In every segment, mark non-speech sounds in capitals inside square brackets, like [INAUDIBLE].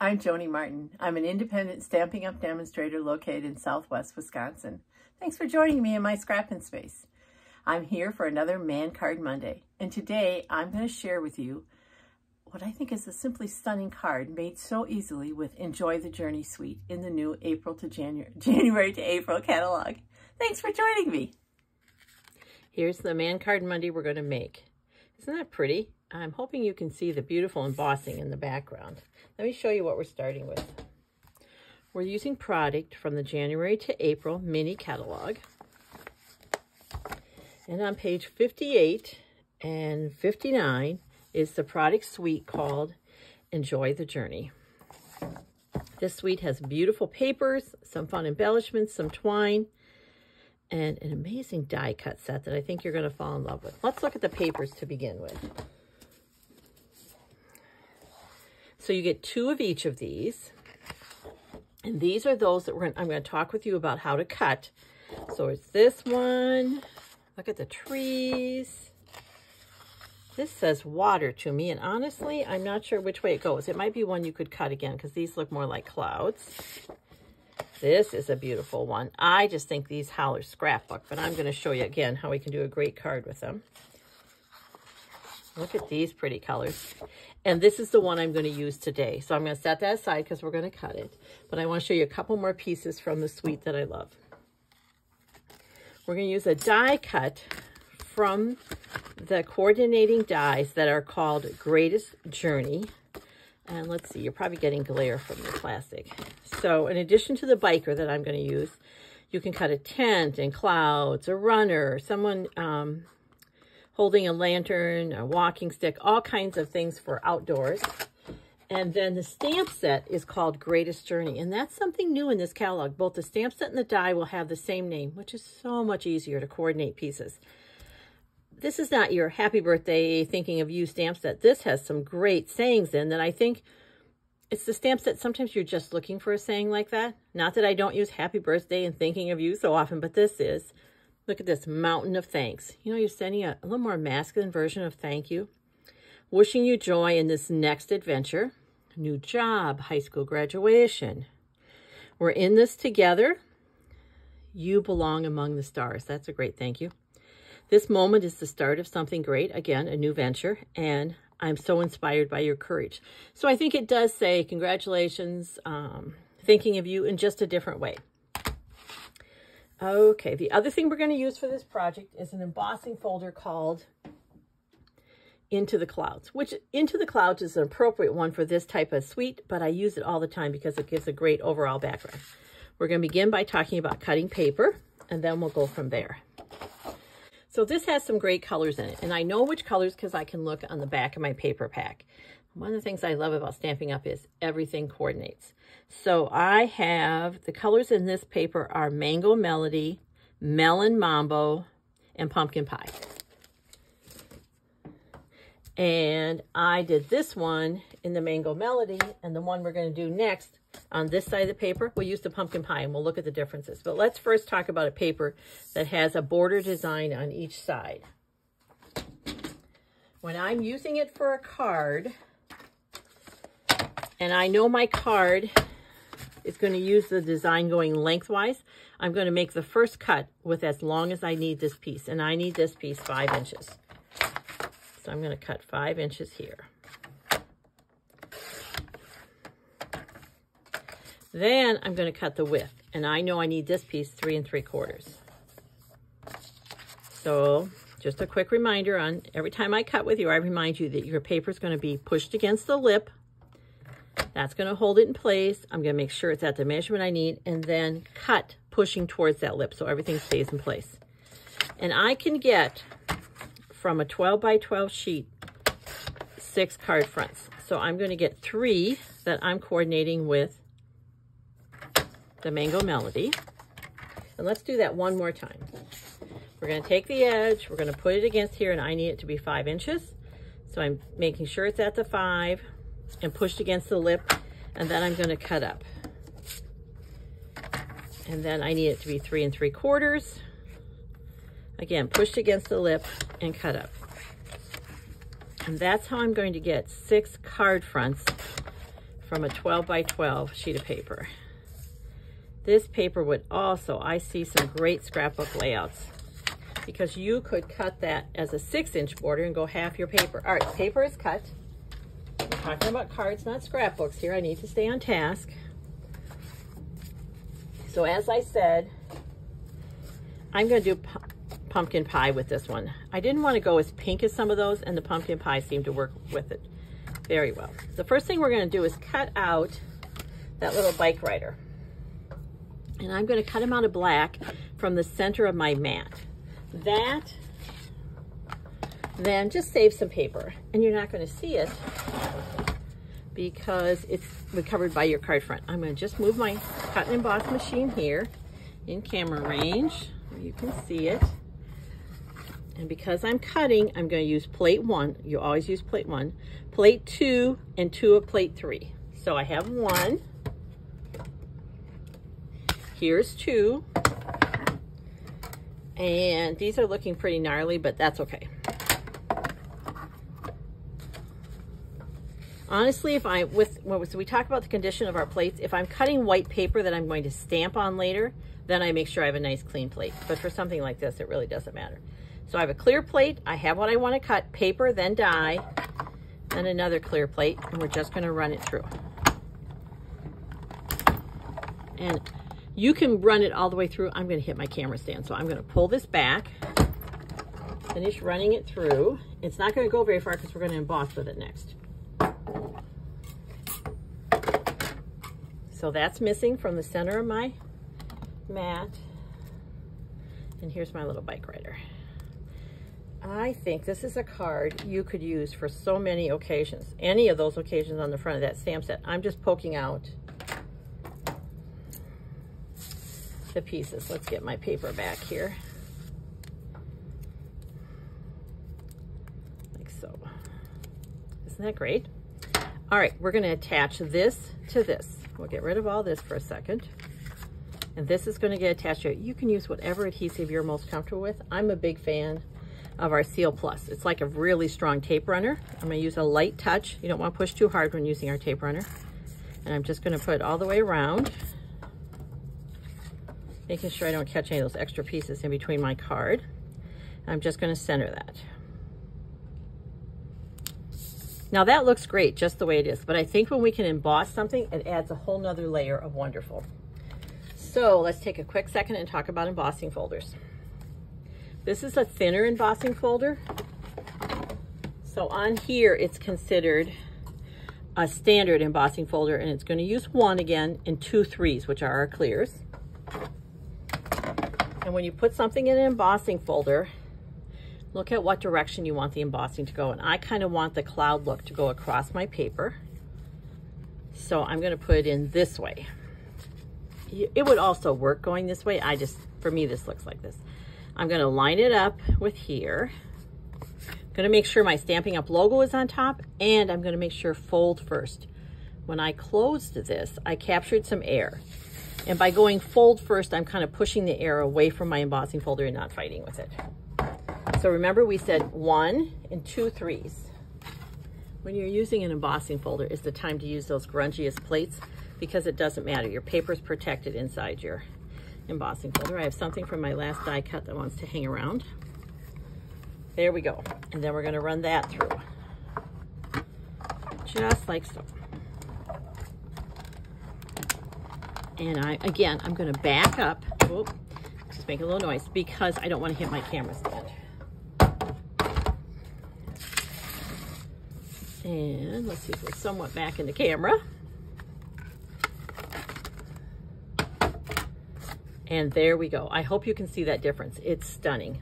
I'm Joni Martin. I'm an independent Stampin' Up! demonstrator located in southwest Wisconsin. Thanks for joining me in my scrapping space. I'm here for another Man Card Monday, and today I'm going to share with you what I think is a simply stunning card made so easily with Enjoy the Journey Suite in the new April to January, [LAUGHS] January to April catalog. Thanks for joining me. Here's the Man Card Monday we're going to make. Isn't that pretty? I'm hoping you can see the beautiful embossing in the background. Let me show you what we're starting with. We're using product from the January to April mini catalog. And on page 58 and 59 is the product suite called Enjoy the Journey. This suite has beautiful papers, some fun embellishments, some twine, and an amazing die cut set that I think you're going to fall in love with. Let's look at the papers to begin with. So you get two of each of these. And these are those that we're gonna, I'm going to talk with you about how to cut. So it's this one. Look at the trees. This says water to me, and honestly, I'm not sure which way it goes. It might be one you could cut again because these look more like clouds. This is a beautiful one. I just think these holler scrapbook, but I'm going to show you again how we can do a great card with them. Look at these pretty colors. And this is the one I'm going to use today. So I'm going to set that aside because we're going to cut it. But I want to show you a couple more pieces from the suite that I love. We're going to use a die cut from the coordinating dies that are called Greatest Journey. And let's see, you're probably getting glare from the plastic. So in addition to the biker that I'm going to use, you can cut a tent and clouds, a runner, someone um, holding a lantern, a walking stick, all kinds of things for outdoors. And then the stamp set is called Greatest Journey. And that's something new in this catalog. Both the stamp set and the die will have the same name, which is so much easier to coordinate pieces this is not your happy birthday thinking of you stamp set. This has some great sayings in that I think it's the stamp set. Sometimes you're just looking for a saying like that. Not that I don't use happy birthday and thinking of you so often, but this is, look at this mountain of thanks. You know, you're sending a, a little more masculine version of thank you. Wishing you joy in this next adventure. New job, high school graduation. We're in this together. You belong among the stars. That's a great thank you. This moment is the start of something great, again, a new venture, and I'm so inspired by your courage. So I think it does say, congratulations, um, thinking of you in just a different way. Okay, the other thing we're going to use for this project is an embossing folder called Into the Clouds, which Into the Clouds is an appropriate one for this type of suite, but I use it all the time because it gives a great overall background. We're going to begin by talking about cutting paper, and then we'll go from there. So this has some great colors in it. And I know which colors because I can look on the back of my paper pack. One of the things I love about Stampin' Up! is everything coordinates. So I have, the colors in this paper are Mango Melody, Melon Mambo, and Pumpkin Pie. And I did this one in the Mango Melody, and the one we're going to do next on this side of the paper, we'll use the pumpkin pie and we'll look at the differences. But let's first talk about a paper that has a border design on each side. When I'm using it for a card, and I know my card is going to use the design going lengthwise, I'm going to make the first cut with as long as I need this piece. And I need this piece five inches. So I'm going to cut five inches here. Then I'm going to cut the width. And I know I need this piece three and three quarters. So just a quick reminder on every time I cut with you, I remind you that your paper is going to be pushed against the lip. That's going to hold it in place. I'm going to make sure it's at the measurement I need and then cut pushing towards that lip so everything stays in place. And I can get from a 12 by 12 sheet six card fronts. So I'm going to get three that I'm coordinating with the Mango Melody. And let's do that one more time. We're going to take the edge, we're going to put it against here, and I need it to be five inches. So I'm making sure it's at the five and pushed against the lip, and then I'm going to cut up. And then I need it to be three and three quarters. Again, pushed against the lip and cut up. And that's how I'm going to get six card fronts from a 12 by 12 sheet of paper. This paper would also, I see some great scrapbook layouts because you could cut that as a six inch border and go half your paper. All right, paper is cut. Talking about cards, not scrapbooks here. I need to stay on task. So as I said, I'm gonna do pumpkin pie with this one. I didn't want to go as pink as some of those and the pumpkin pie seemed to work with it very well. The first thing we're going to do is cut out that little bike rider. And I'm going to cut him out of black from the center of my mat. That then just save some paper and you're not going to see it because it's recovered by your card front. I'm going to just move my and emboss machine here in camera range. You can see it. And because I'm cutting, I'm going to use plate one. You always use plate one. Plate two and two of plate three. So I have one. Here's two. And these are looking pretty gnarly, but that's okay. Honestly, if I, with, when we talk about the condition of our plates, if I'm cutting white paper that I'm going to stamp on later, then I make sure I have a nice clean plate. But for something like this, it really doesn't matter. So I have a clear plate. I have what I want to cut, paper, then die, then another clear plate, and we're just going to run it through. And you can run it all the way through. I'm going to hit my camera stand. So I'm going to pull this back, finish running it through. It's not going to go very far because we're going to emboss with it next. So that's missing from the center of my mat. And here's my little bike rider. I think this is a card you could use for so many occasions. Any of those occasions on the front of that stamp set. I'm just poking out the pieces. Let's get my paper back here. Like so. Isn't that great? All right, we're gonna attach this to this. We'll get rid of all this for a second. And this is gonna get attached to it. You can use whatever adhesive you're most comfortable with. I'm a big fan of our Seal Plus. It's like a really strong tape runner. I'm gonna use a light touch. You don't wanna push too hard when using our tape runner. And I'm just gonna put it all the way around, making sure I don't catch any of those extra pieces in between my card. I'm just gonna center that. Now that looks great just the way it is, but I think when we can emboss something, it adds a whole nother layer of wonderful. So let's take a quick second and talk about embossing folders. This is a thinner embossing folder. So on here, it's considered a standard embossing folder and it's gonna use one again and two threes, which are our clears. And when you put something in an embossing folder, look at what direction you want the embossing to go. And I kind of want the cloud look to go across my paper. So I'm gonna put it in this way. It would also work going this way. I just, for me, this looks like this. I'm gonna line it up with here. I'm gonna make sure my Stampin' Up logo is on top and I'm gonna make sure fold first. When I closed this, I captured some air. And by going fold first, I'm kind of pushing the air away from my embossing folder and not fighting with it. So remember we said one and two threes. When you're using an embossing folder, it's the time to use those grungiest plates because it doesn't matter. Your paper's protected inside your embossing folder. I have something from my last die cut that wants to hang around. There we go. And then we're gonna run that through. Just like so. And I, again, I'm gonna back up. Just make a little noise because I don't wanna hit my camera stand. And let's see if we're somewhat back in the camera. And there we go. I hope you can see that difference. It's stunning.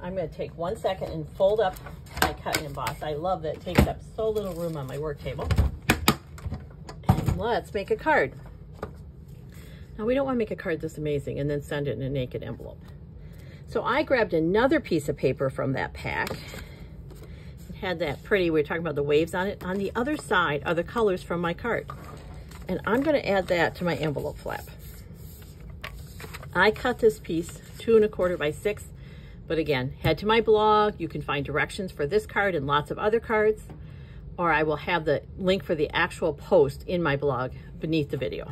I'm gonna take one second and fold up my cut and emboss. I love that it takes up so little room on my work table. And let's make a card. Now we don't wanna make a card this amazing and then send it in a naked envelope. So I grabbed another piece of paper from that pack. Had that pretty, we were talking about the waves on it. On the other side are the colors from my card. And I'm gonna add that to my envelope flap. I cut this piece two and a quarter by six, but again, head to my blog. You can find directions for this card and lots of other cards. or I will have the link for the actual post in my blog beneath the video.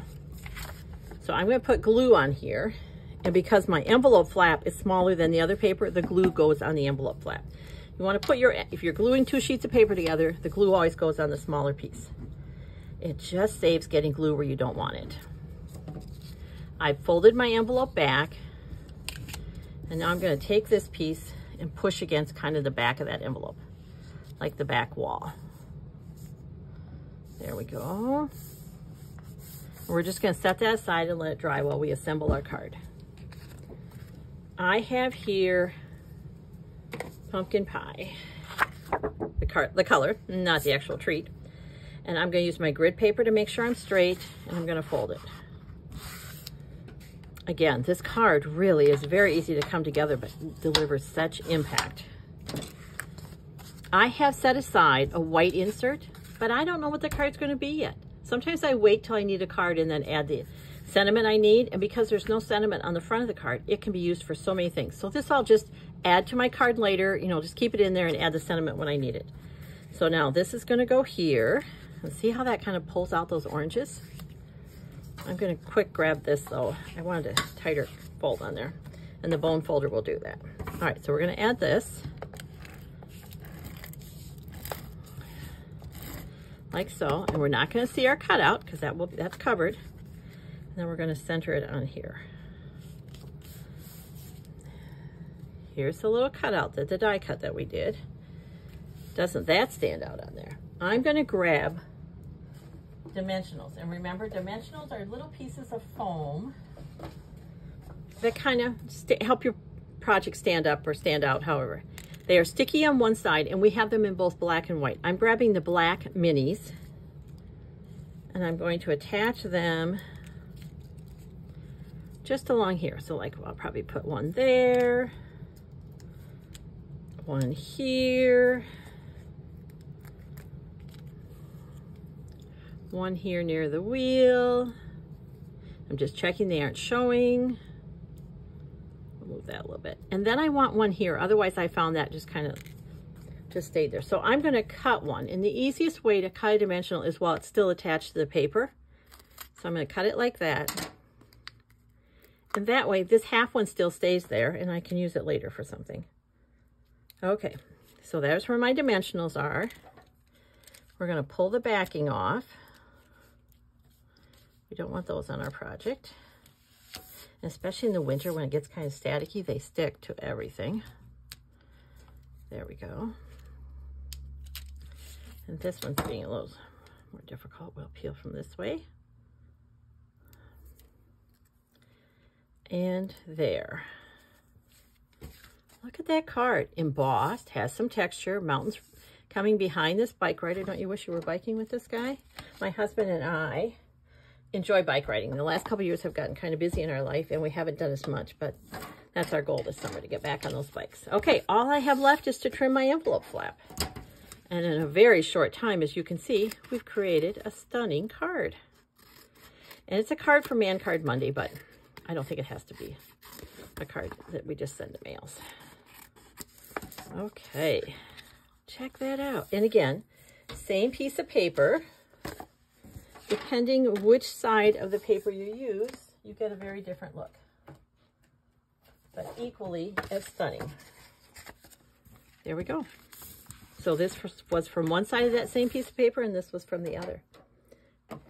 So I'm going to put glue on here. And because my envelope flap is smaller than the other paper, the glue goes on the envelope flap. You want to put your, if you're gluing two sheets of paper together, the glue always goes on the smaller piece. It just saves getting glue where you don't want it. I folded my envelope back and now I'm going to take this piece and push against kind of the back of that envelope, like the back wall. There we go. We're just going to set that aside and let it dry while we assemble our card. I have here pumpkin pie, the, car the color, not the actual treat. And I'm going to use my grid paper to make sure I'm straight, and I'm going to fold it. Again, this card really is very easy to come together, but delivers such impact. I have set aside a white insert, but I don't know what the card's going to be yet. Sometimes I wait till I need a card and then add the sentiment I need. And because there's no sentiment on the front of the card, it can be used for so many things. So this I'll just add to my card later, you know, just keep it in there and add the sentiment when I need it. So now this is going to go here. See how that kind of pulls out those oranges? I'm going to quick grab this though. I wanted a tighter fold on there. And the bone folder will do that. All right, so we're going to add this. Like so. And we're not going to see our cutout because that will be, that's covered. And then we're going to center it on here. Here's the little cutout, that the die cut that we did. Doesn't that stand out on there? I'm going to grab dimensionals. And remember, dimensionals are little pieces of foam that kind of help your project stand up or stand out, however. They are sticky on one side, and we have them in both black and white. I'm grabbing the black minis, and I'm going to attach them just along here. So like, I'll probably put one there, one here, one here near the wheel. I'm just checking they aren't showing. I'll move that a little bit. And then I want one here. Otherwise, I found that just kind of just stayed there. So I'm going to cut one. And the easiest way to cut a dimensional is while it's still attached to the paper. So I'm going to cut it like that. And that way, this half one still stays there, and I can use it later for something. Okay, so there's where my dimensionals are. We're going to pull the backing off. We don't want those on our project. And especially in the winter when it gets kind of staticky, they stick to everything. There we go. And this one's being a little more difficult. We'll peel from this way. And there. Look at that card. Embossed, has some texture, mountains coming behind this bike rider. Don't you wish you were biking with this guy? My husband and I enjoy bike riding. The last couple years have gotten kind of busy in our life and we haven't done as much, but that's our goal this summer to get back on those bikes. Okay, all I have left is to trim my envelope flap. And in a very short time, as you can see, we've created a stunning card. And it's a card for Man Card Monday, but I don't think it has to be a card that we just send to males. Okay, check that out. And again, same piece of paper. Depending which side of the paper you use, you get a very different look. But equally as stunning. There we go. So this was from one side of that same piece of paper and this was from the other.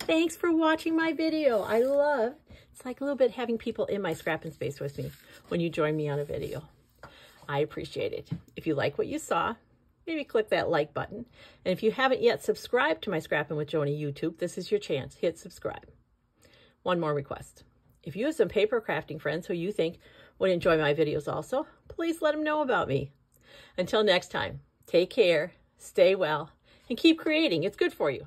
Thanks for watching my video. I love, it's like a little bit having people in my scrapping space with me when you join me on a video. I appreciate it. If you like what you saw, maybe click that like button. And if you haven't yet subscribed to my Scrappin With Joni YouTube, this is your chance. Hit subscribe. One more request. If you have some paper crafting friends who you think would enjoy my videos also, please let them know about me. Until next time, take care, stay well, and keep creating. It's good for you.